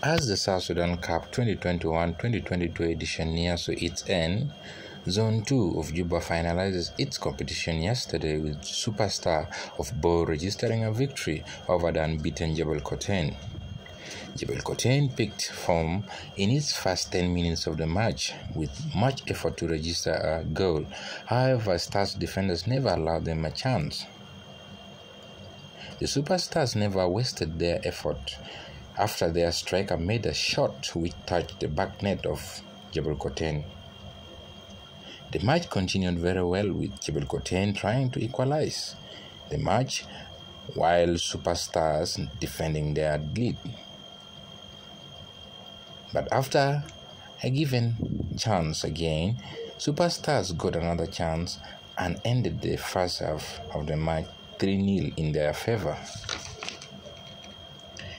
As the South Sudan Cup 2021-2022 edition nears to its end, Zone 2 of Juba finalizes its competition yesterday with Superstar of Bor registering a victory over the unbeaten Jebel Koteen. Jebel Koteen picked form in its first 10 minutes of the match with much effort to register a goal. However, Stars defenders never allowed them a chance. The Superstars never wasted their effort after their striker made a shot which touched the back net of Jebel Koteen. The match continued very well with Jebel Koteen trying to equalize the match while Superstars defending their lead. But after a given chance again, Superstars got another chance and ended the first half of the match 3 0 in their favor.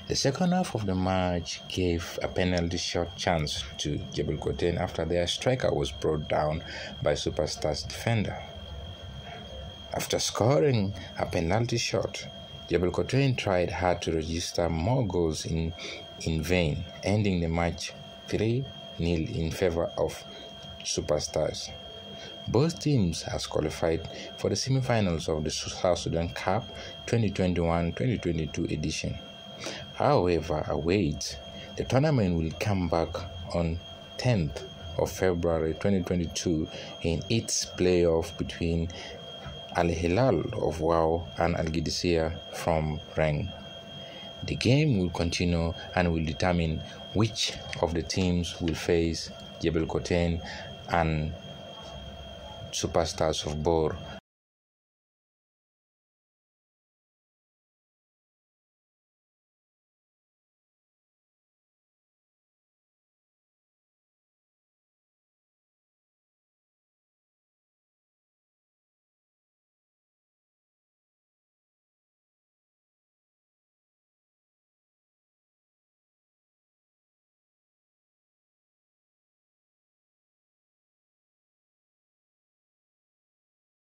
The second half of the match gave a penalty shot chance to Jebel Koteen after their striker was brought down by Superstars defender. After scoring a penalty shot, Jebel Koteen tried hard to register more goals in, in vain, ending the match 3 0 in favor of Superstars. Both teams has qualified for the semi-finals of the South Sudan Cup 2021-2022 edition. However, await the tournament will come back on 10th of February 2022 in its playoff between Al Hilal of Wau and Al Qadisiyah from Reng. The game will continue and will determine which of the teams will face Jebel Koteen and Superstars of Bor